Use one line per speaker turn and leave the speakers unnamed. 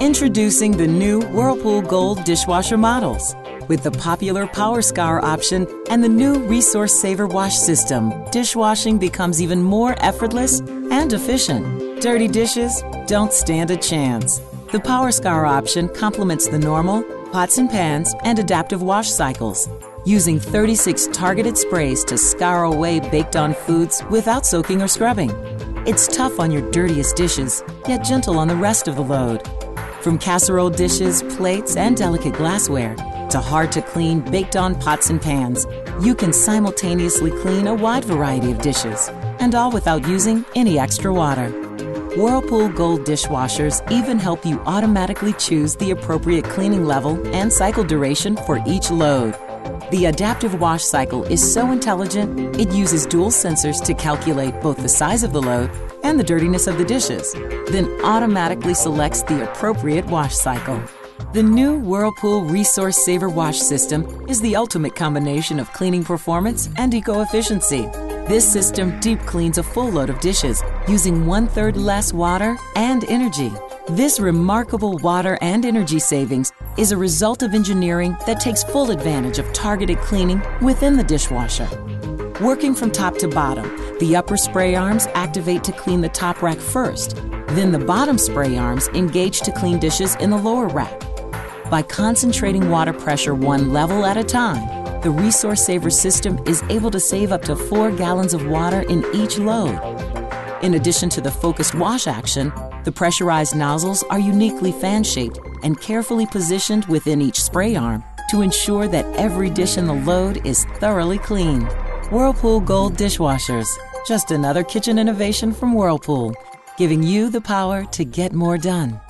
Introducing the new Whirlpool Gold dishwasher models. With the popular Power Scour option and the new Resource Saver wash system, dishwashing becomes even more effortless and efficient. Dirty dishes don't stand a chance. The Power Scour option complements the normal, pots and pans, and adaptive wash cycles, using 36 targeted sprays to scour away baked on foods without soaking or scrubbing. It's tough on your dirtiest dishes, yet gentle on the rest of the load. From casserole dishes, plates, and delicate glassware to hard to clean baked on pots and pans, you can simultaneously clean a wide variety of dishes, and all without using any extra water. Whirlpool Gold dishwashers even help you automatically choose the appropriate cleaning level and cycle duration for each load. The adaptive wash cycle is so intelligent, it uses dual sensors to calculate both the size of the load and the dirtiness of the dishes, then automatically selects the appropriate wash cycle. The new Whirlpool Resource Saver Wash System is the ultimate combination of cleaning performance and eco efficiency. This system deep cleans a full load of dishes using one third less water and energy. This remarkable water and energy savings is a result of engineering that takes full advantage of targeted cleaning within the dishwasher. Working from top to bottom, the upper spray arms activate to clean the top rack first, then the bottom spray arms engage to clean dishes in the lower rack. By concentrating water pressure one level at a time, the Resource Saver system is able to save up to 4 gallons of water in each load. In addition to the focused wash action, the pressurized nozzles are uniquely fan-shaped and carefully positioned within each spray arm to ensure that every dish in the load is thoroughly cleaned. Whirlpool Gold Dishwashers, just another kitchen innovation from Whirlpool, giving you the power to get more done.